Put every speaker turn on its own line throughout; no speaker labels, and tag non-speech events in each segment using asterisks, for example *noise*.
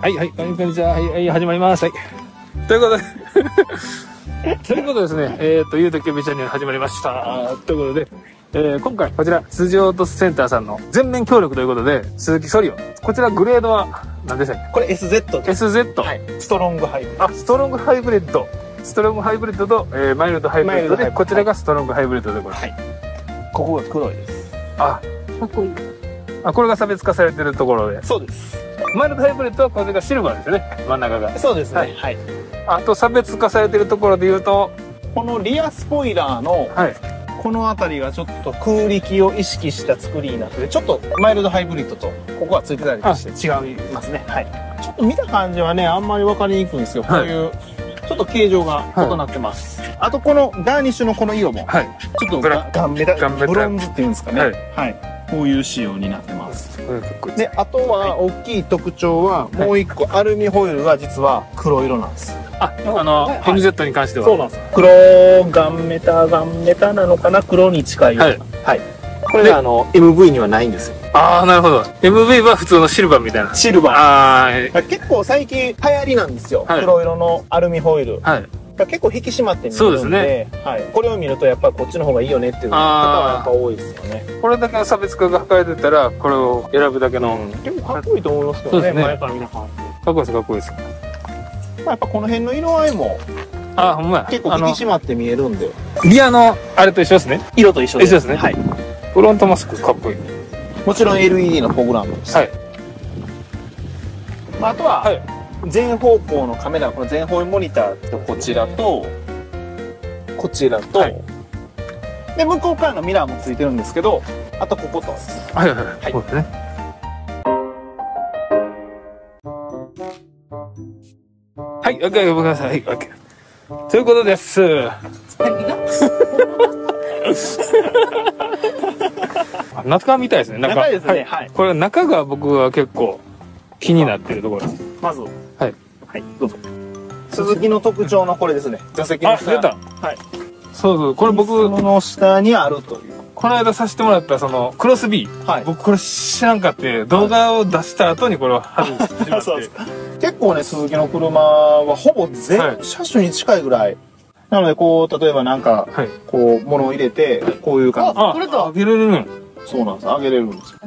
はい、はい、こんにちは。はい、はい、始まります。はい。ということで、*laughs* ということでですね、えっ、と、ゆうときょびチャンネル始まりました。ということで、えー今回、こちら、辻オートセンターさんの全面協力ということで、鈴木ソリオ。こちら、グレードは、何でしたっ
これ SZ
け ?SZ。
はい。ストロングハイブリッド。
あ、ストロングハイブリッド。ストロングハイブリッドと、えーマイルドハイブリッドで、こちらがストロングハイブリッドでこれ。
はい。ここが黒いです。
あ、
かっこいい。
あ、これが差別化されてるところで。
そうです。
マイルドハイブリッドはこれがシルバーですよね。真ん中が。
そうですね。
は
はいい。
あと差別化されてるところで言うと、
このリアスポイラーの
はい。
この辺りがちょっと空力を意識した作りになっててちょっとマイルドハイブリッドとここがついてたりして違いますね。はい。ちょっと見た感じはね、あんまり分かりにくいんですけど、こういう、ちょっと形状が異なってます。あとこのガーニッシュのこの色も、
はい。
ちょっとガンメタ、
ガンメタ
ブロンズっていうんですかね。
は
はいい。こういう仕様になってます。で、あとは大きい特徴は、もう一個、アルミホイルが実は黒色なんです。
あ、あの、
はい
MZ に関しては。
そうなんです。黒ガンメタ、ガンメタなのかな？黒に近いような。
はい。
はい。これがあの、MV にはないんですよ。
ああ、なるほど。MV は普通のシルバーみたいな。
シルバ
ああ、
ー。結構最近流行りなんですよ。
はい
黒色のアルミホイル。
はい。
結構引き締まって見るんで、はい。これを見るとやっぱりこっちの方がいいよねっていう方はやっぱ多いですよね。
これだけの差別化が図られてたら、これを選ぶだけの、
結構かっこいいと思いますけどね、
ね
前から見た感じ。
かっこいいです、かっこいいです。
まあやっぱこの辺の色合いも
ああ、ほんまや。
結構引き締まって見えるんで、
リアの、あれと一緒ですね。
色と一緒
一緒ですね
はい。
フロントマスクかっこいい。
もちろん LED のフォグランドです。
はい。
まあ、あとは、
はい。
全方向のカメラ、この全方位モニターとこちらと、こちらと、
はい
で、向こうからのミラーもついてるんですけど、あとここと、
はいはいはい。
はい
そうですね。はい、オッケー、ください。はい、オッケー。ということです。
何が？*laughs*
あ中みたいですね。中
中ですね
はい
はい
これ中が僕は結構気になってるところです。
まず、
はい。
はい、どうぞ。鈴木の特徴のこれですね。座席の
あ、
下。
出た。
はい。
そうそう。これ僕、
その下にあるという。
この間させてもらったそのクロス B。
はい。
僕これ知らんかって、動画を出した後にこれを外してしまって
そうです。結構ね、鈴木の車はほぼ
はい
全車種に近いぐらい。なので、こう、例えばなんか、
はい。
こう、物を入れて、こういう感じ。
あ、
これだ
開けれるん。
そうなんです。上げれるんですよ。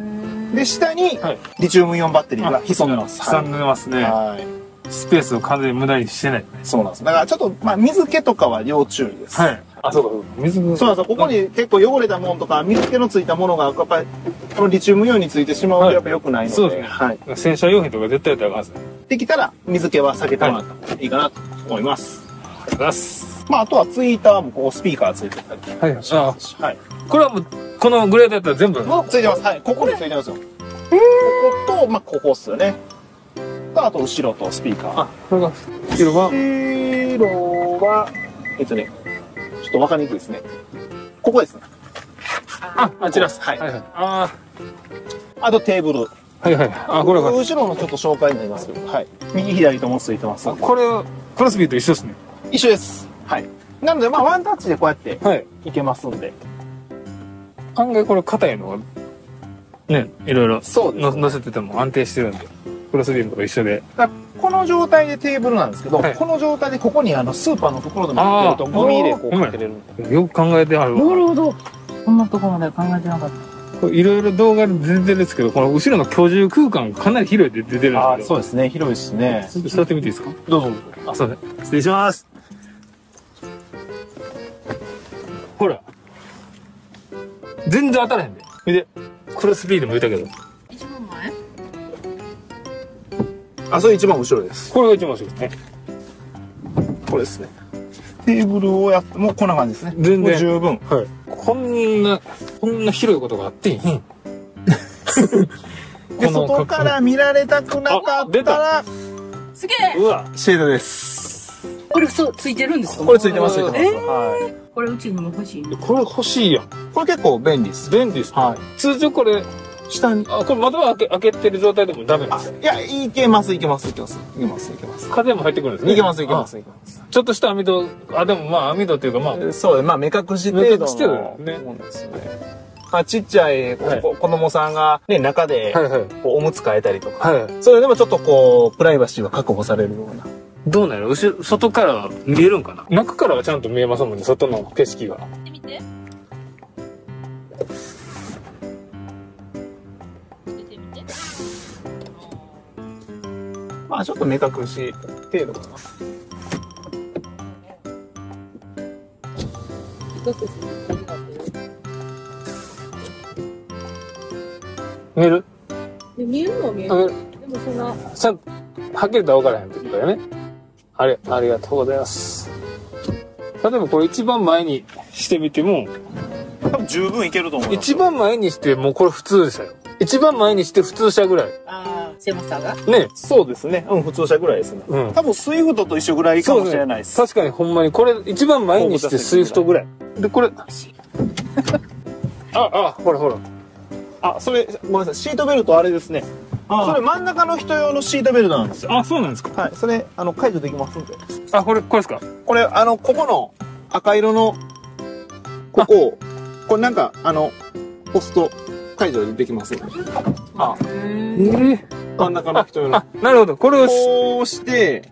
で、下に
はい、
リチウムイオンバッテリーが潜んでます。
潜んでますね。
はい。
スペースを完全に無駄にしてない。
そうなんです。だからちょっと、まあ、水気とかは要注意です。
はい。あ、そうか、そうか。水分。
そうなんですよ。ここに結構汚れたものとか、水気のついたものが、やっぱり、このリチウムイオンについてしまう
はい
とやっぱ良くないので、
そうですね
はい。
洗車用品とか絶対やったらあかんですね。
できたら、水気は避けた方がいいかなと思います。
ありがとうございます。
まあ、あとはツイーターもこう、スピーカーついてたり
はい。
しますし、はい。
これはもう、このグレードやったら全部。
もうついてます。はい。ここについてますよ。ここと、まあ、ここっすよね。と、あと、後ろとスピーカー。
あ、これが、色は、
後ろは、えっとね、ちょっとわかりにくいですね。ここですね。
あ、あちら。
はい
はいはい。あ
あとテーブル。
ーはいはい。あ、これが。
後ろのちょっと紹介になりますけど、はい。右左ともついてます。
これ、クロスビーと一緒ですね。
一緒です。はい。なので、まあ、ワンタッチでこうやって
はい。
いけますんで。
案外これ硬いのが、ね、いろいろ
そうです
の乗せてても安定してるんで、クロスビームとか一緒で。
この状態でテーブルなんですけど、
はい
この状態でここにあのスーパーのところでもやるとゴミ入れこうかけれる。
よく考えてあるわ。
なるほど。こんなとこまで考えてなかった。
いろいろ動画で出てるんですけど、この後ろの居住空間かなり広いで出てるんですけど。
そうですね。広いですね。
ちょっと座ってみていいですか？
どうぞ。
あ、そうね。失礼します。ほら。全然当たらへんで。それで、クロスビーでも言ったけど。
あ、それ一番後ろです。
これが一番後ろですね。
これですね。テーブルをやって、もうこんな感じですね。
全然
十分。
はい。こんな、こんな広いことがあってへん。*laughs*
で、
この
外から見られたくなかったら、
すげえ
うわ。
シェードです。
これそう、ついてるんですか
これついてます、ついてます。
え
はい。
これうちにも欲しい。
これ欲しいやん。
これ結構便利です。
便利です。
はい。
通常これ、
下に。
あ、これ窓は開け開けてる状態でもダメなん
あ
ですよ。
いや、いけます、いけます、いけます。いけます、いけます。
風も入ってくるんですね。
いけます、いけます、いけます。
あ。ちょっとした網戸、あ、でもまあ網戸っていうかまあ、
そう。まあ、目隠し程度の
目隠し程度だよね
もんですよね。まあ、ちっちゃいこ
はい
こ子供さんがね、中でおむつ替えたりとか、
はい。
それでもちょっとこう、プライバシーは確保されるような。
どうなの後ろ、外からは見えるんかな？中からはちゃんと見えますもんね、外の景色が。
見てみて。
まあちょっと目隠し程度かな。
見える
で見えるのは見え
あ
る。でもそんな、
ちゃんと、はっきりとは分からへんってことだよね。あれ、ありがとうございます。例えばこれ一番前にしてみても、
多分十分いけると思う。
一番前にしてもうこれ普通でしたよ。一番前にして普通車ぐらい。
ああ、狭さが？
ね。
そうですね。うん、普通車ぐらいですね。
うん。
多分スイフトと一緒ぐらいかもしれないです。
確かにほんまに、これ一番前にしてスイフトぐらい。で、これ、*laughs* あ、あ、ほらほら。
あ、それ、ごめんなさい。シートベルトあれですね。それ真ん中の人用のシートベルトなんですよ。
あ、そうなんですか。
はい。それ、あの、解除できますんで。
あ、これ、これですか？
これ、あの、ここの赤色の、ここを、これなんか、あの、ポスト解除できますんで。あ、
ええ
真ん中の人用の
あ。、なるほど。これをし、
こうして、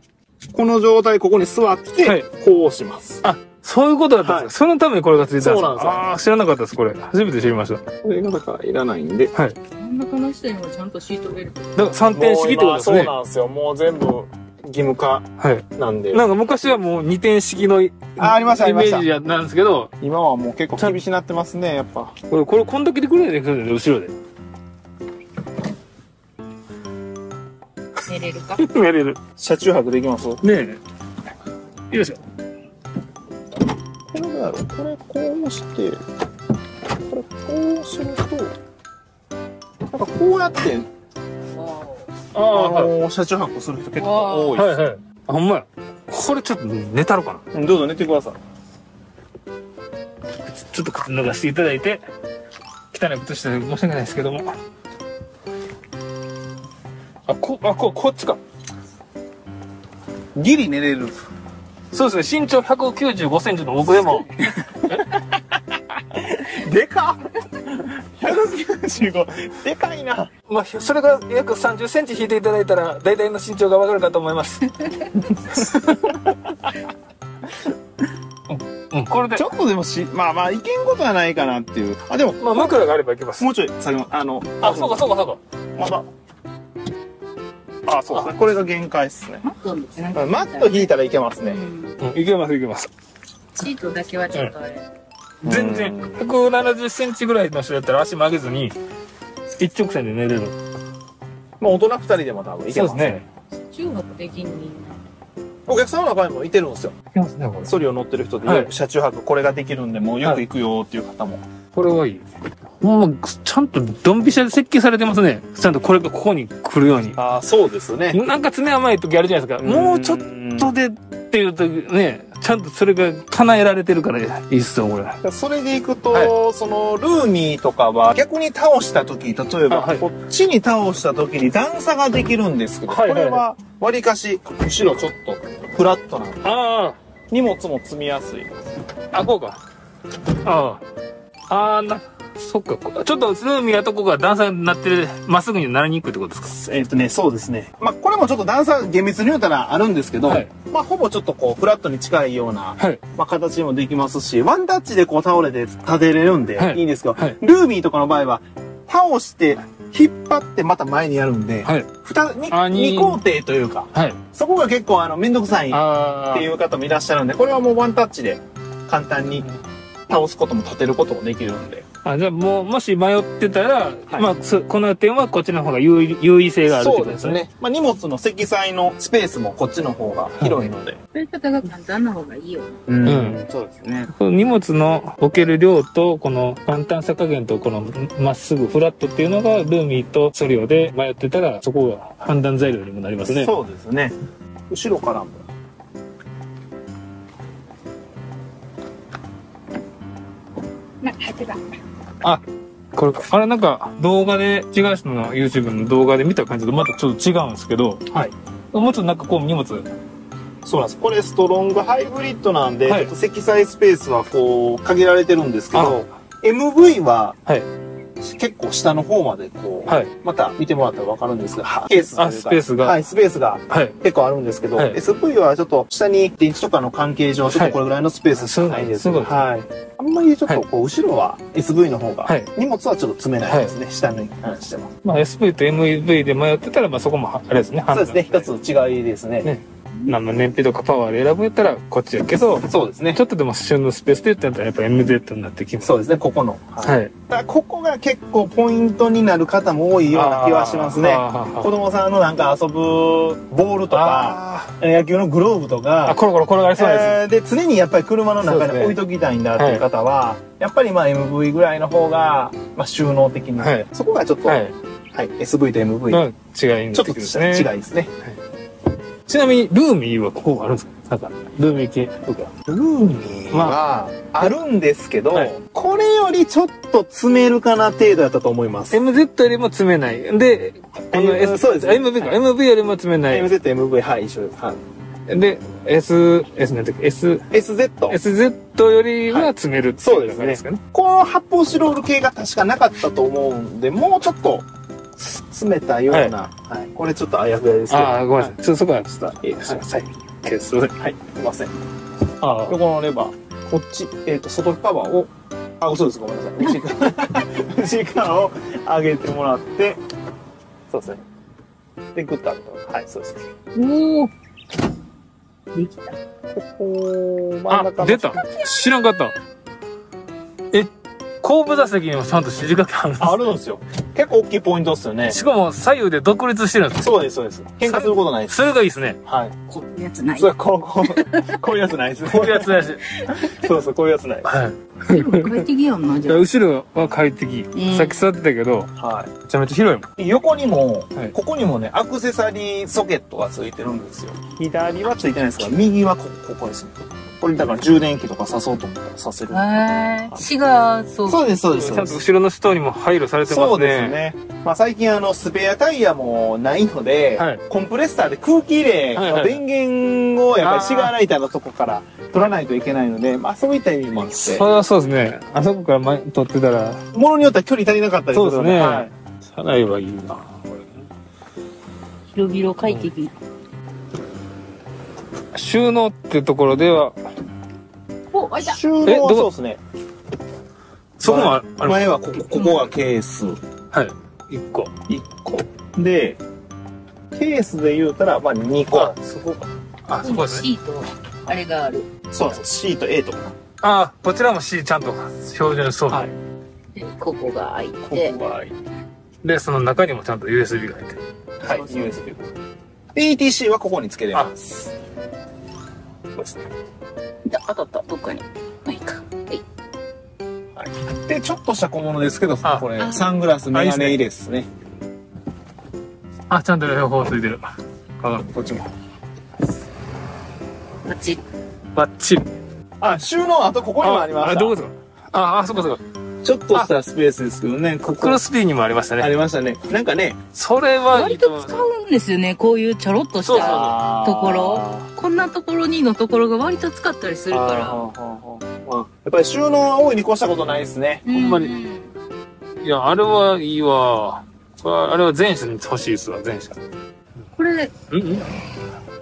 この状態ここに座って、
はい
こう押します。
あ、そういうことだったんですか。そのためにこれがついてたんですか。
そうなんですよ
ああ、知らなかったです、これ。初めて知りました。
これがだからいらないんで。
はい。
真ん中の人にもちゃんとシートベルト。
だから3点式ってことですね。
そうなんですよ。もう全部義務化
はい。
なんで。
なんか昔はもう2点式のイメージ。やなんですけど、
今はもう結構厳しなってますね、やっぱ。
これ、これ、こんだけでくれないでくるんで、後ろで。
寝れるか？*laughs*
やれる。
車中泊できます？こ
ねえ。よいしょ。
れどうやろうこれこうして、これこうすると、なんかこうやって、
あ
あ。の、車中泊する人結構多いです。
はいはい。あ、ほんまや。これちょっと寝たろかな。
うんどうぞ寝てください。
ちょっと靴脱がしていただいて、汚い靴下で申し訳ないですけども。あ、こ、あ、こ、こっちか。
ギリ寝れる。
そうですね、身長195センチの僕でも、
!195。でかいな。
まあ、それが約30センチ引いていただいたら、大体の身長がわかるかと思います。うん、うん、これで
ち、ょっとでもし、まあまあ、いけんことはないかなっていう。あ、でも、
まあ、枕があればいけます。
もうちょい下げます。あの、
あ、そうか、そうか、そうか。
まだ。あ、そうですね。これが限界ですね。
マットの
マット引いたらいけますね。
うん。
うん、いけます、いけます。
シートだけはちょっとあれ。
全然、170センチぐらいの人だったら足曲げずに、一直線で寝れる。
まあ、大人二人でも多分いけますね。。
中学的に。
お客さんの中にもいてるんですよ。
いけますね、これ。
ソリを乗ってる人で、
はい
よく車中泊これができるんで、もうよく行くよっていう方も。
これはいい。ほんま、ちゃんとドンピシャで設計されてますね。ちゃんとこれがここに来るように。
ああ、そうですね。
なんか爪甘い時あるじゃないですか。もうちょっとでっていう時ね、ちゃんとそれが叶えられてるからいいっすよ、これ。
それでいくと、
は
その、ルーミーとかは逆に倒した時、例えば、
あはい
こっちに倒した時に段差ができるんですけど、
はいはいはい
これは、割かし、後ろちょっと、フラットなんで、
あ
荷物も積みやすい。
あ、あ、こうか。ああ。ああ、な、そっか。ちょっとルーミーやとこが段差になって、まっすぐになりにくいってことですか？
えっ、とね、そうですね。まあ、これもちょっと段差厳密に言うたらあるんですけど、
はい
まあ、ほぼちょっとこう、フラットに近いような、
はい。
まあ、形にもできますし、ワンタッチでこう倒れて立てれるんで、
はい
いいんですけど、
はい
ルーミーとかの場合は、倒して、引っ張ってまた前にやるんで、
はい。
二に
あに
二工程というか、
はい。
そこが結構あの、めんどくさいっ。ていう方もいらっしゃるんで、これはもうワンタッチで簡単に倒すことも立てることもできるんで。
あ、じゃあもう、もし迷ってたら、
はい
まあ、そこの点はこっちの方が優位優位性があるってことですね。。
まあ、荷物の積載のスペースもこっちの方が広いので。
作り方が簡単な方がいいよ。
うん
ん
そうですね。
荷物の置ける量と、この簡単さ加減と、このまっすぐフラットっていうのが、ルーミーとソリオで迷ってたら、そこが判断材料にもなりますね。
そうですね。後ろからも。
な、入ってた。
これ、あれなんか動画で、違う人の YouTube の動画で見た感じとまたちょっと違うんですけど、
はい。
もうちょっとなんかこう荷物、
そうなんです。これストロングハイブリッドなんで、
はい
ちょっと積載スペースはこう、限られてるんですけど、MV は
はい。
結構下の方までこう、
はい。
また見てもらったらわかるんですが、は *laughs* ケースというか
あスペースが
はい、スペースが
はい。
結構あるんですけど、
はい
SV はちょっと下に電池とかの関係上、ちょっとこれぐらいのスペースしかないんですけど、
はい
はい。あんまりちょっとこう、後ろは SV の方が、
はい
荷物はちょっと詰めないですね、下に関しては。
まあ SV と MV で迷ってたら、まあそこもは、あれですね。
そうですね、一つ違いですね。
ねまあまあ燃費とかパワーで選ぶんやったらこっちやけど、
そうですね
ち。ょっとでも旬のスペースで言ったらやっぱ MZ になってきます。
そうですね、ここの。はい。
はい。
だここが結構ポイントになる方も多いような気はしますね。子供さんのなんか遊ぶボールとか、
あ
野球のグローブと
ーあ、
か、
コロコロ転がりそうです。
えーで、常にやっぱり車の中に置いときたいんだっていう方は、やっぱりまあ MV ぐらいの方が、まあ収納的に、
はい
そこがちょっと、
は
はいい、SV と MV、
の違いに
ちょっと。違いですね。
ちなみに、ルーミーはここあるんですか？なんか、ルーミー系とか。
ルーミーはあるんですけど、
はい
これよりちょっと詰めるかな程度やったと思います。
MZ よりも詰めない。で、あの、
えー
S、
そうですね
MV か。MV よりも詰めない。
MZ、MV、はい、一緒です。はい。
で、S、S なんていうか、S、
SZ。
SZ よりは詰めるってい
そうですね。この発泡スチロール系が確かなかったと思うんで、もうちょっと詰めたような、はいこれちょっとあやふやですけど。
ああ、ごめんなさい。ちょっとそこはちょっと、
いいですね
はい。ません。
はい、すいません。
あ
ここのレバー、こっち、えっ、と、外パワーを、あ、嘘です、ごめんなさい。内側、*laughs* 内側を上げてもらって、そうですね。で、グッと上げてもらうはい、そうです。
おお。できた。
ここ、真ん
あ、
中の
出た。知らんかった。え、後部座席にもちゃんと指示書きあるんです
あるんですよ。結構大きいポイントですよね。
しかも左右で独立してるんです
そうです、そうです。喧嘩することないです。
それがいいですね。
はい。
こういうやつない。
それ、こう、*laughs* こう、こういうやつないです。
こういうやつだし。
そうそう、こういうやつない。
はい。
快適やんな、じゃあ。
後ろは快適。
うん
さっき座ってたけど、
は
めちゃめちゃ広いもん。
い。横にも、
はい
ここにもね、アクセサリーソケットがついてるんですよ。左はついてないですが、右はここ、ここですね。これだから充電器とか刺そうと思ったら刺せる。
へえ。死が、そう。
そうです、そうです。
ちゃんと後ろの人にも配慮されてますね。
そうですね。まあ最近あの、スペアタイヤもないので、
はい
コンプレッサーで空気入れの電源をやっぱりシガーライターのとこから取らないといけないので、まあそういった意味もあって、
それはそうですね。あそこから前撮ってたら、
ものによっては距離足りなかったりするの
そうですね
はい
車内はいいな。
広々快適。
収納ってところでは。
収納はそうですね。
そこもあ
前はここ、ここがケース
はい。一個。
1個。で、ケースで言うたら、まあ2個。
あ、そこか。あ、そこですね。
シート、あれがある。
そうなんです。C と A とか。
あ、こちらも C ちゃんと標準装備。
はい
でここが開い
こ
て。
こが
で、その中にもちゃんと USB が入ってる。
はい、
そうそう
USB。で ETC はここにつけれます。そうですね。
だ当たった、どっかに。まあいいか。はい。
で、ちょっとした小物ですけど、
あ
これ、
あ
サングラス、メガネ入れですね。
あ、ちゃんと両方ついてる。あ、
こっちも。
バッチリ。
バッチリ。
あ、収納、あとここにもありました。
あ、どこですか？あ、あ、そこそこ。
ちょっとしたスペースですけどね、ここ
クロス P にもありました
あ
ね。
りましたね。なんかね、
それは
割
と
使うんですよね、こういうちょろっとし
そうそう
たところ。こんなところにのところが割と使ったりするから。
やっぱり収納は大いに越したことないですね。
ほ
んまにいや、あれはいいわ。これはあれは前者に欲しいですわ、前者。
これ、
うんうん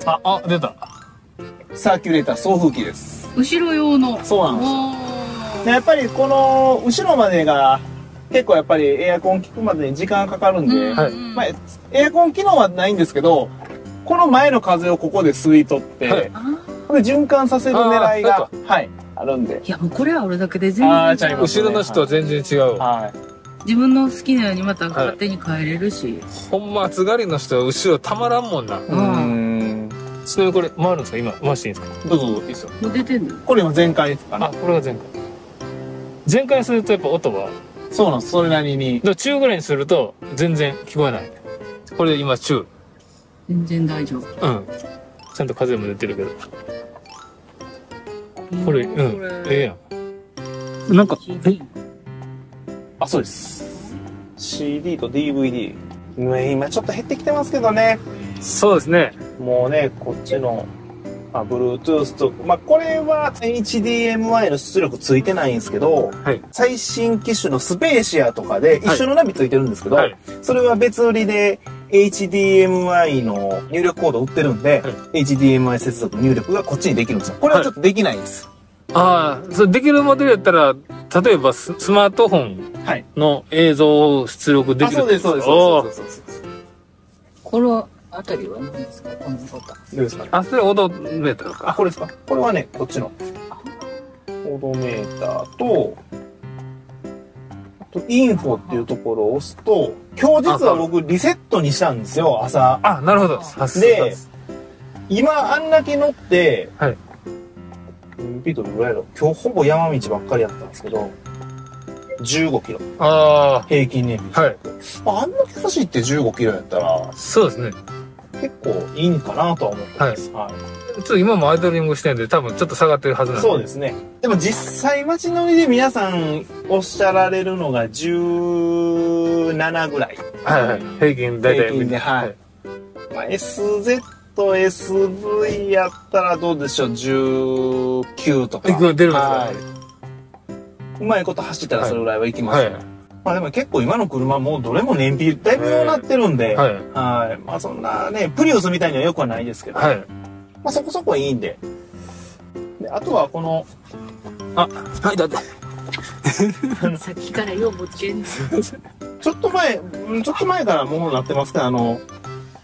あ、あ、出た。
サーキュレーター、送風機です。
後ろ用の。
そうなんですよ。やっぱりこの後ろまでが結構やっぱりエアコン効くまでに時間かかるんで、
ー
はい
うん
まあ、エアコン機能はないんですけど、この前の風をここで吸い取って、
はい
あ
これ循環させる狙い
あ
が、はい、あるんで。
ーいや、もうこれあるだけで全然違う
あーちゃいます
後ろの人は全然違うわ。
はい。
自分の好きなようにまた勝手に変えれるし。
ほんま暑がりの人は後ろたまらんもんな。
うーん。
ちなみにこれ回るんですか？今回していいんですか？
どうぞどうぞ、いいですよ。
もう出てんの
これ今全開か
あ、
な。
これが前回。前回するとやっぱ音は、
そうなんです、それなりに
だ。中ぐらいにすると全然聞こえない。これ今中。
全然大丈夫。
うん。ちゃんと風も出てるけど。これ、うん。ええやん。なんか、え
あ、そうです。CD と DVD。ね今ちょっと減ってきてますけどね。
そうですね。
もうね、こっちのまあ、Bluetooth と、まあ、これは HDMI の出力ついてないんですけど、
はい。
最新機種のスペーシアとかで一緒のナビついてるんですけど、
はい
それは別売りで HDMI の入力コード売ってるんで、
はい
HDMI 接続入力がこっちにできるんですよ。これはちょっとできないんです。
ああ、それできるモデルやったら、例えばススマートフォン
はい。
の映像を出力で
あ、
きる
そうです、そうです。そうですそうですそうです
このあたりは何ですか？このボタン。
どうですか？ね
あ、それオードメーター
あ、
か。
これですか？これはね、こっちの。オードメーターと、あとインフォっていうところを押すと、今日実は僕リセットにしたんですよ、朝。
あ、なるほど。さす
で、今あんだけ乗って、
はい。
うんピートどれぐらいだろう？今日ほぼ山道ばっかりやったんですけど、15キロ。
あ
平均年
あ、はい。
まあ、あんだけ走って15キロやったら、
そうですね。
結構いいんかなとは思ってます。はい。
ちょっと今もアイドリングしてるんで、多分ちょっと下がってるはずなんで。
そうですね。でも実際街乗りで皆さんおっしゃられるのが17ぐらい。
はいはい。平均大体。
平均で、はい。まあ、SZ、SV やったらどうでしょう ?19 とか。
いく出るんですか？
はいうまいこと走ったらそれぐらいはいきますよ、
はい
まあでも結構今の車もうどれも燃費だいぶようなってるんで、
はい。
はい。まあそんなね、プリウスみたいにはよくはないですけど、
はい。
まあそこそこいいんで。であとはこの、
あ、はい、だって。
さっきからようぼっちん。
ちょっと前、うんちょっと前からもうなってますけど、あの、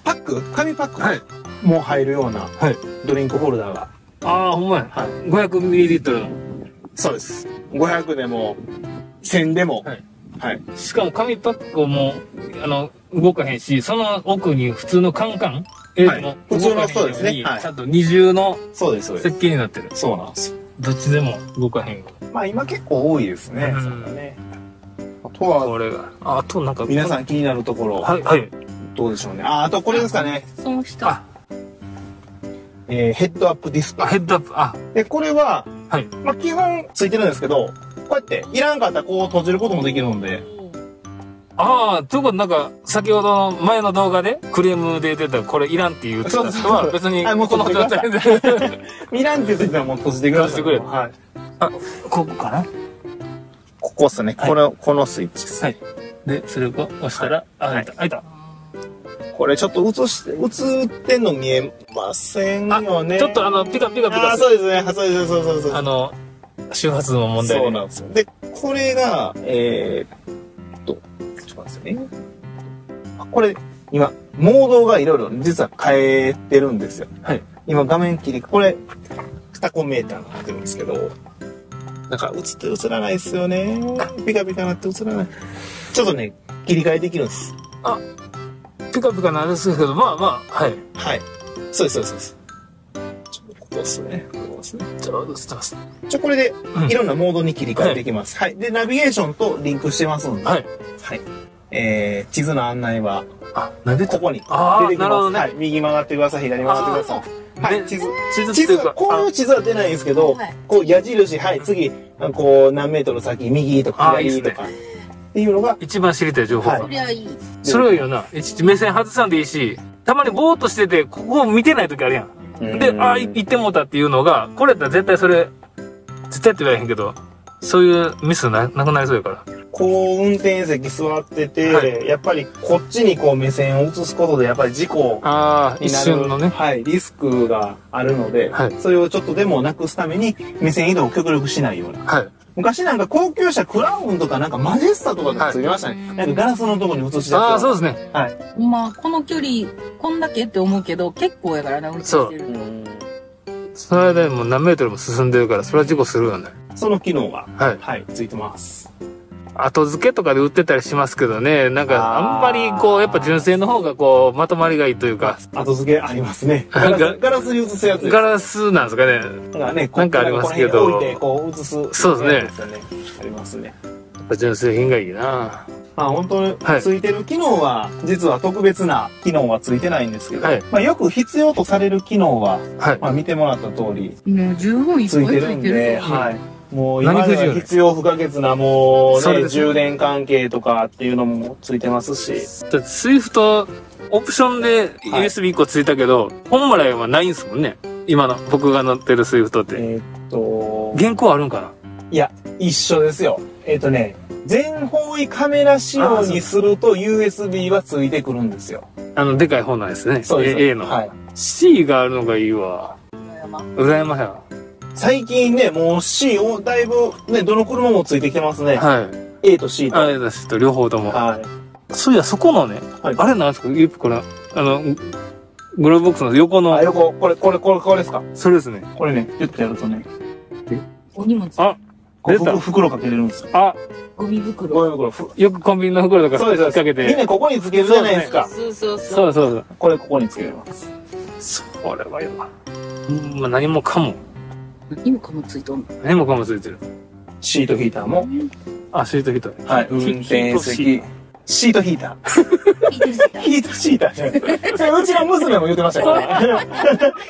パック紙パック
はい。
もう入るような
はい。
ドリンクホルダーが。
ああ、ほんまや。
はい。
500ml の。
そうです。500でも、1000でも。
はい。
はい。
しかも紙パックをもう、あの、動かへんし、その奥に普通のカンカン？入れても
普通のそうですねはい
ちゃんと二重の
そうです、そうです。
設計になってる。
そうなんですよ。
どっちでも動かへん。
まあ今結構多いですね。
うん
ね。あとは、
これが。ああとなんか。
皆さん気になるところ、
はい、はい。
どうでしょうね。あ、あとこれですかね。
その下。
あ
えーヘッドアップディスプ
あ
レ
ヘッドアップ。あ、
イ。で、これは、
はい。
まあ基本ついてるんですけど、こうやって、いらんかったらこう閉じることもできるんで、
ああ、ということなんか、先ほどの前の動画でクレームで出たこれいらんって言ってた人は別に
はいもう
この状態で。
いらんって言ってたらもう閉じてください。
閉じてくれ
はい。
ここかな？
ここっすね。
はい
この、このスイッチです。
はい。で、それを押したら、あ、開いた、開いた。
これちょっと映して、映ってんの見えませんよね。
ちょっとあの、ピカピカピ
あ
カ
ーそうですね。あそうです、そうそうそう。
あの、周波数の問題で。
そうなんですよ。で、これが、えーっと、ちょっと待ってね。あこれ、今、モードがいろいろ実は変えてるんですよ。
はい。
今画面切り、これ、スタコンメーターになってるんですけど、なんか映って映らないですよね。ピカピカなって映らない。ちょっとね、切り替えできるんです。
ピカピカなんですけど、まあまあ、はい。
はい。そうです、そうですそうです。ね。ここですね。
ちょうど映ってます。
ちょ、これで
うん
いろんなモードに切り替えできます。はい。で、ナビゲーションとリンクしてますんで、
はい。
はい。えー、地図の案内は、
あ、なんで
ここに出てきます。
なるほどね
はい。右曲がってください、左曲がってください。はい、
で
地図。
地図っ
地図こういう地図は出ないんですけど、
はい
こう矢印、はい、次、あこう何メートル先、右とか左とか、っていうのが、
一番知りたい情報。
はい
そりゃいい。
それはいいよな。いちいち目線外さんでいいし、たまにぼーっとしてて、ここを見てない時あるやん。で、ああ、い行ってもうたっていうのが、これやったら絶対それ、絶対って言われへんけど、そういうミスななくなりそうやから。
こう運転席座ってて、
はい
やっぱりこっちにこう目線を移すことで、やっぱり事故になる
瞬のね。
はい、リスクがあるので、
はい
それをちょっとでもなくすために目線移動を極力しないような。
はい。
昔なんか高級車クラウンとかなんかマジェスタとかがついてましたね。
はい
なんかガラスのとこに映し出す。
ああ、そうですね。
はい。
まあ、この距離、こんだけって思うけど、結構やからな、運転してると。
その間にもう何メートルも進んでるから、それは事故するよね。
その機能が、
はい。
はい、ついてます。
後付けとかで売ってたりしますけどね、なんか
あ
んまりこう、やっぱ純正の方がこう、まとまりがいいというか、
後付けありますね。*laughs* ガラスガラスに映すやつ。
ガラスなんですかね。
なんかね、こ
なんかありますけど
置いて、こう映す。
そうですね。
ありますね。
やっぱ純正品がいいな
まあ本当に
はい
ついてる機能は、実は特別な機能はついてないんですけど、
はい
まあよく必要とされる機能は、
はい。
まあ見てもらった通り、
もう十分いっぱ
つい
ついてる
るんで、
よ
はい。もう今では必要不可欠なもうね、
それです
充電関係とかっていうのもついてますし、
だってスイフト、オプションで
はい
USB1 個ついたけど、本来はないんすもんね。今の僕が乗ってるスイフトって。
えーっと、
原稿あるんか
いや、一緒ですよ。えーっとね、全方位カメラ仕様にすると USB はついてくるんですよ。
なあの、でかい方なんですね。
そうです。
A, の。
はい。
C があるのがいいわ。
山
羨ましや。
最近ね、もう C をだいぶね、どの車もついてきてますね。
はい。
A と C と。
あれだしと両方とも。
はい。
そういや、そこのね、
はい
あれなんですかゆこれ、あの、グローブボックスの横の
あ、、横、これ、これ、これ、これですか？
それですね。
これね、ピュッとやるとね、
お荷物。
あ、出た
袋袋かけれるんですよ。
あ、
ゴミ袋。
ゴミ袋。ふ
よくコンビニの袋とか
そう
掛け
みんな
て。
ここにつけるじゃないですか。
そうそうそう。
そうそう
これここにつけれます。
そう。それはよ。うん、まあ、何もかも。
何もかもついとんの？
何もかもついてる。
シートヒーターも。
あ、シートヒート。
はい。運転席。シートヒーター。ヒートシーターじゃうちの娘も言ってましたから。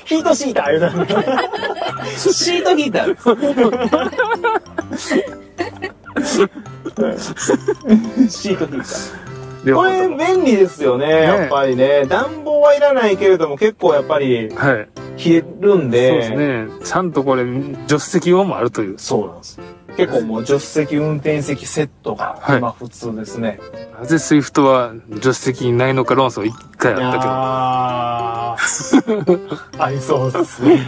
ヒートシーター言うた。*laughs* シートヒーターです。シートヒーター。*laughs* これ。便利ですよね、やっぱりね。暖房はいらないけれども結構やっぱり
はい。
冷えるんで。
そうですね。ちゃんとこれ、助手席用もあるという。
そうなんです。結構もう助手席、運転席セットが
はい
今普通ですね。
なぜスイフトは助手席にないのか論争一回あったけど。
あー *laughs* ありそうですね。*laughs*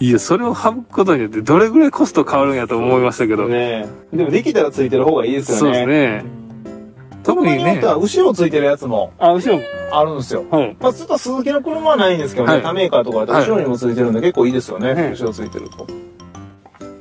いや、それを省くことによってどれぐらいコスト変わるんやと思いましたけど。
ねでもできたらついてる方がいいですよね。
そうですね。特にね
後ろついてるやつも
あ、後ろも。
あるんですよ。
はい。
まあ、ちょっとスズキの車はないんですけどね、
はい
他メーカーとかだと後ろにもついてるんで結構いいですよね、
はい
後ろついてると。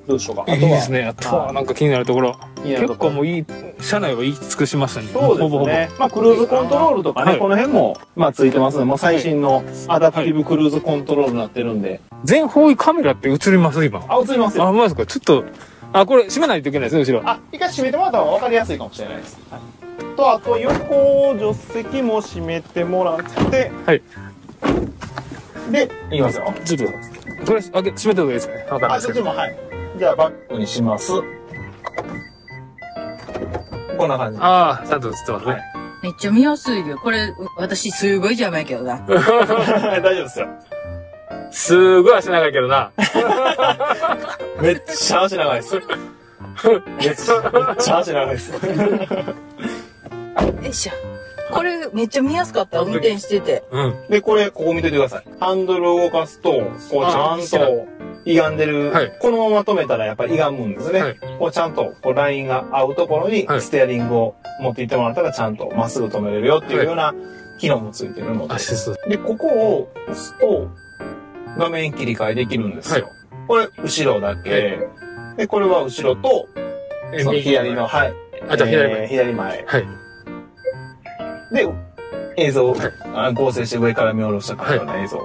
どうでしょうか？あ
いい
とは、
ですね。あとはなんか気になるところ。結構もういい、車内は言い尽くしましたね。
そうです
ほぼほぼ。
ね。まあ、クルーズコントロールとかね、
はい
この辺も、まあ、ついてますね。もう最新のアダプティブクルーズコントロールになってるんで。
全方位カメラって映ります今。
あ、映ります
あ、
よ。
ほんまですか？ちょっと、あ、これ閉めないといけないですね、後ろ。
あ、一回閉めてもらった方が分かりやすいかもしれないです。と、あと、横助手席も閉めてもらって、
はい。
で、いきますよ。
ちょっと、これ、開け、閉めた方がいいですかねわかんない
あ、
ですけど。
そっちも、はい。じゃあ、バックにします。こんな感じ。
ああ、ちゃんと映ってますね。
めっちゃ見やすいよ。これ、う私すごい邪魔やけどな。*laughs*
大丈夫ですよ。
すごい足長いけどな。*laughs*
めっちゃ足長いです。めっちゃ、めっちゃ足長いです。
よいしょ。これめっちゃ見やすかった。運転してて。
うん。
で、これ、ここ見ててください。ハンドルを動かすと、こう、ちゃんと、歪んでる、
はい
このまま止めたらやっぱり歪むんですね。
はい
こう、ちゃんと、こう、ラインが合うところに
は、い
ステアリングを持っていってもらったら、ちゃんとまっすぐ止めれるよっていうような機能もついてるので。
アシス
で、ここを押すと、画面切り替えできるんですよ。これ、後ろだけ。で、これは後ろと、
ト。
その左の、はい。
あ、じゃあ左
えー
前。
左前。
はい。
で、映像を、
はい
あ合成して上から見下ろしたような映像。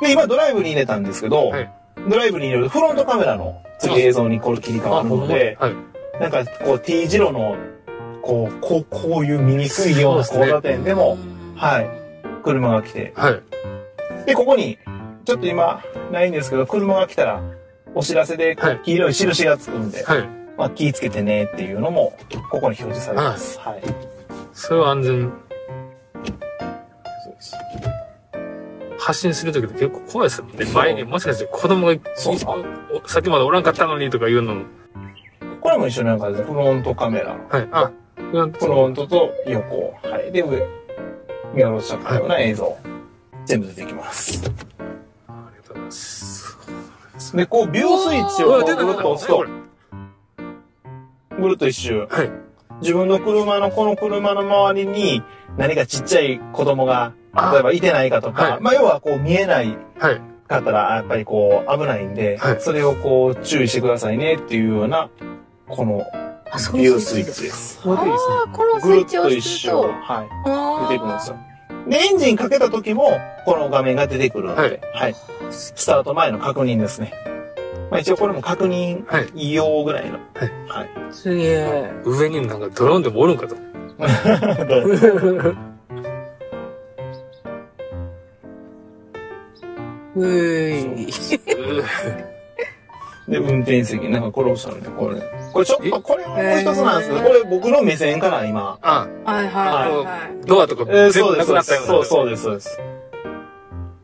で、今ドライブに入れたんですけど、
はい
ドライブに入れるとフロントカメラの次映像にこれ切り替わるので、
はい。
なんかこう T 字路の、こう、こう、こういう見にくいような交差点でも、はい、車が来て。
はい。
で、ここに、ちょっと今、ないんですけど、車が来たら、お知らせで黄色い印がつくんで、
はい。
まあ気ぃつけてねっていうのも、ここに表示されます。はい。
それは安全。発信するときって結構怖いですもんね。前にもしかして子供がさっきまでおらんかったのにとか言うのも。
これも一緒なんかですね、フロントカメラ。
はい。あ、フロン
フロントと横。はい。で、上。見下ろしたような映像。全部出てきます。
ありがとうございます。
で、こう、ビュースイッチをぐるっと押すとぐるっと一周。
はい。
自分の車の、この車の周りに何かちっちゃい子供が、
あ
例えばいてないかとか、
はい
まあ、要はこう見えない
はい。
かったら、やっぱりこう、危ないんで、
はい
それをこう、注意してくださいねっていうような、この
あ、そ
ビュースイッチです。
あーこのスイッチを押すと。
はい。出てくるんです
よ。
よ。で、エンジンかけた時も、この画面が出てくるので、
は
はいい。スタート前の確認ですね。まあ一応これも確認
はい。
用ぐらいの。
はい。
はい。
すげえ。
上になんかドローンでもおるんかと。*laughs*
うーい。
で、運転席、なんかこれ押したのね、これ。これちょっと、これはもう一つなんですけど、
えー
これ僕の目線から今。
あ、
はいはいはい。
ドアとか
えー
全部
そうです。
なくなったような。
そうそうです、そうです。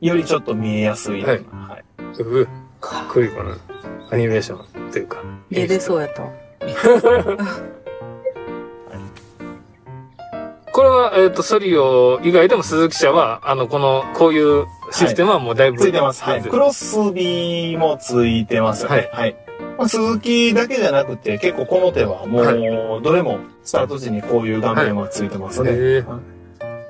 よりちょっと見えやすい。はい。
うかっこいいかな。アニメーションっていうか。
出れそうやった *laughs*
これは、えっ、と、ソリオ以外でも鈴木社は、あの、この、こういうシステムはもうだいぶ、
ついてます。はい。クロスビもついてますよね。はい。まあ、鈴木だけじゃなくて、結構この手はも
は
う、どれもスタート時にこういう画面はついてますね。
へえ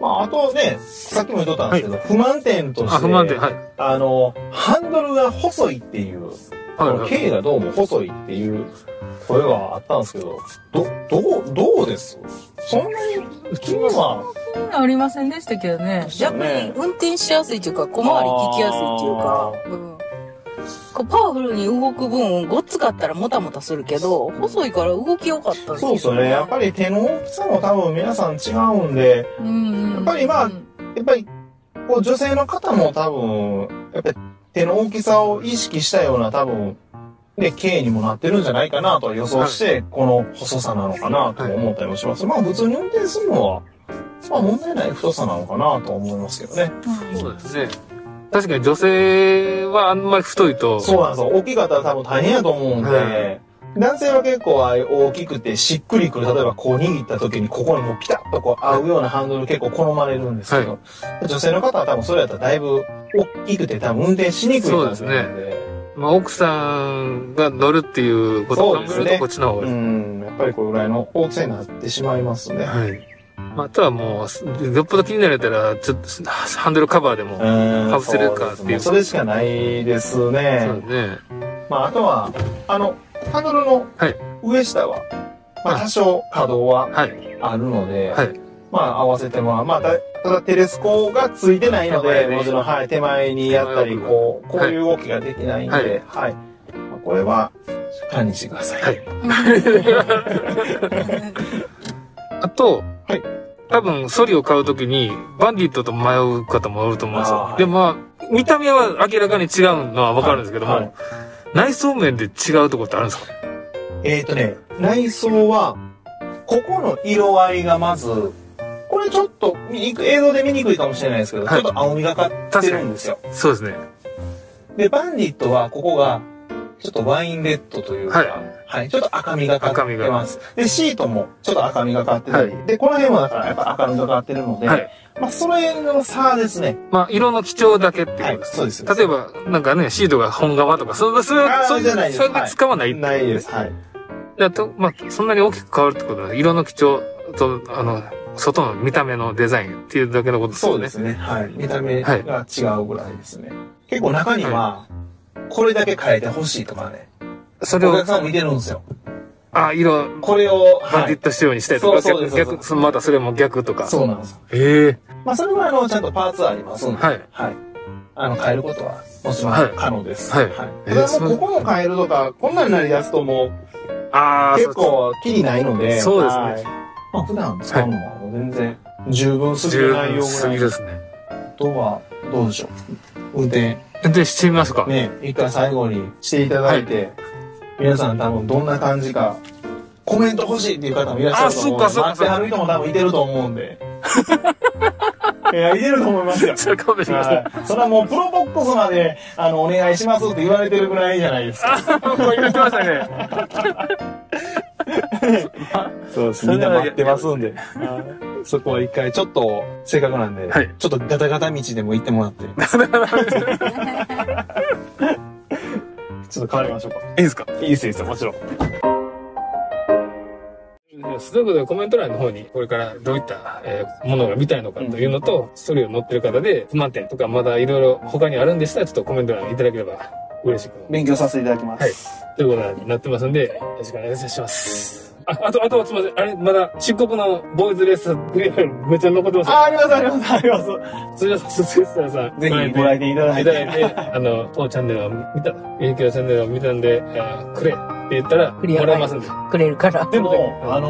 まあ、あとね、さっきも言っとったんですけど、不満点として、
あ、不満点、はい。
あの、ハンドルが細いっていう、の
はい
K がどうも細いっていう声はあったんですけど、ど、どう、どうです？そんなに、気には、
ありませんでしたけどね。
ですよ
逆
ね
に運転しやすいっていうか、小回り効きやすいっていうか、うん。こうパワフルに動く分、ごっつかったらもたもたするけど、細いから動き良かった
そうですよね。やっぱり手の大きさも多分皆さん違うんで、
り、うん。
やっぱりまあ
うん
やっぱり、こう女性の方も多分、やっぱり手の大きさを意識したような多分、で、K にもなってるんじゃないかなと予想して、この細さなのかなとも思ったりもします。まあ普通に運転するのは、まあ問題ない太さなのかなと思いますけどね。
そうですね。確かに女性はあんまり太いと、
そうなんですよ。大きかったら多分大変やと思うんで、
はい
男性は結構大きくてしっくりくる、例えばこう握った時にここにもうピタッとこう合うようなハンドル結構好まれるんですけど、女性の方は多分それやったらだいぶ大きくて多分運転しにくい。
そうですまあ、奥さんが乗るっていうことを考えると、こっちの方がいい。
うん、やっぱりこれぐらいの大きさになってしまいますね。
はい。まあ、あとはもう、よっぽど気になれたら、ちょっと、ハンドルカバーでも、
うん
かぶせれるかっていう
それしかないですね。
そうですね。
まあ、あとは、あの、ハンドルの
はい
上下は、まあ、多少可動は
はい。
あるので、
はい。
まあ、合わせてもらう。まあ、たただテレスコがついてないので、
手前で
もちろん、はい、手前にやったり、こう、こういう動きができないんで、
は
はいい。まあこれは、管理してください。
はい。*laughs* あと、
はい
多分、ソリを買うときに、バンディットと迷う方もおると思うんですよ。で、まあ、見た目は明らかに違うのはわかるんですけども、
はい
内装面で違うところってあるんですか？
えっ、とね、内装は、ここの色合いがまず、これちょっと見にくい、映像で見にくいかもしれないですけど、
はい。
ちょっと青みがかってるんですよ。
そうですね。
で、バンディットは、ここが、ちょっとワインレッドというか、
は
はい。い、ちょっと赤みがかってます。で、シートもちょっと赤みがかってたり、で、この辺もだからやっぱ赤みがかってるので、
はい
まあ、それの差ですね。
まあ、色の基調だけっていう
はい
ことで、す。
そうです。
例えば、なんかね、シートが本革とか、そう、そう
いです
そういう使わないってこと
ないです。はい。
だと、まあ、そんなに大きく変わるってことは、色の基調と、あの、外の見た目のデザインっていうだけのことですよね。
そうですね。はい。見た目が違うぐらいですね。結構中には、これだけ変えてほしいとかね。
それを
お客、さん見てるんですよ。
あ、色、
これを、
バンディッ
はい。
ト仕様にしたいとか、
そうそうそう
逆、逆、またそれも逆とか。
そうなんです。
ええ
まあ、それはあの、ちゃんとパーツありますんで。
はい。
はい。あの、変えることは、もちろん
はい
可能です。
はいえー
ただもう、ここも変えるとか、こんなになりだすともう、
ああ、
結構、気にないので。
そうですね
はいまあ、普段使うのは、全然、十分すぎ
十
る内容ぐらい。
ぎですね。
あとは、どうでしょう。運転。
で、してみますか。
ね、一回最後にしていただいて、皆さん多分どんな感じか、コメント欲しいっていう方もいらっしゃると思うんで、
あそうかそうか
待ってはる人も多分いてると思うんで。*laughs* いや、いてると思いますよ。
それかもしれません。
はい。それはもうプロボックスまで、あの、お願いしますって言われてるぐらいじゃないですか。*laughs*
もう言ってましたね。*laughs*
そうです。
みんな待
待ってますんで。そこは一回ちょっと、せっかくなんで、
はい
ちょっとガタガタ道でも行ってもらって。ちょっと変わりましょうか。
いいですか？
いいです、いいです、もちろん。
ということで、コメント欄の方に、これからどういった、えーものが見たいのかというのと、それを載ってる方で、不満点とか、まだいろいろ他にあるんでしたら、ちょっとコメント欄にいただければ嬉しく
勉強させていただきます。
はいということになってますんで、よろしくお願いします。あ、あと、あと、すみません。あれ、まだ、漆黒のボーイズレース、*laughs* めっちゃ残ってます。
あ、あります、あります、あります。
それでは、スススターさん、
ぜひご来店いただいて。
いただいて、あの、当チャンネルを見た、ゆうきのチャンネルを見たんで、えーくれって言ったら、も
クリア
らえますんで。
くれるから。
でも、あの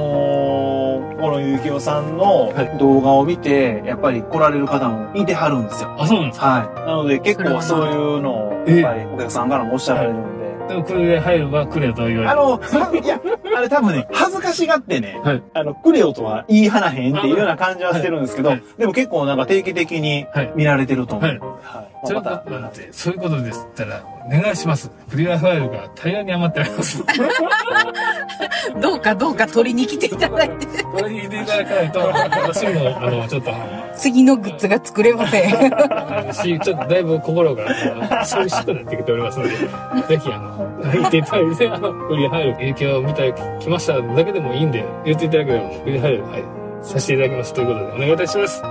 ー、このゆうきおさんの動画を見て、やっぱり来られる方もいてはるんですよ。
あ、そうなんですか
はい。なので結構そういうのを、
え
やっぱりお客さんからもおっしゃられるんで。
でも、これで入ればくれと言われ
あ
て。
の、いや、あれ多分ね、恥ずかしがってね、
はい
あの、クレオとは言い放へんっていうような感じはしてるんですけど、
はい
でも結構なんか定期的に
はい
見られてると思う。
はい
はい
そういう
まあ
ことなんで、そういうことですったら、お願いします。クリアファイルが大量に余ってあります。*laughs*
どうかどうか取りに来ていただいて、
これに入れていただかないと、私も、あの、ちょっと、
次のグッズが作れません。
あのし、ちょっとだいぶ心が、寂しくなってきておりますので、ぜひ、あの、言っていただいて、あの、クリアファイル影響を見た、来ましただけでもいいんで、言っていただければ、クリアファイル、はい、させていただきますということで、お願いいたします。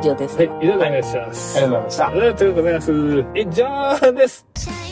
以上です
は。い、以上でお願いします。
ありがとうございました。
ありがとうございます。え、じゃあです。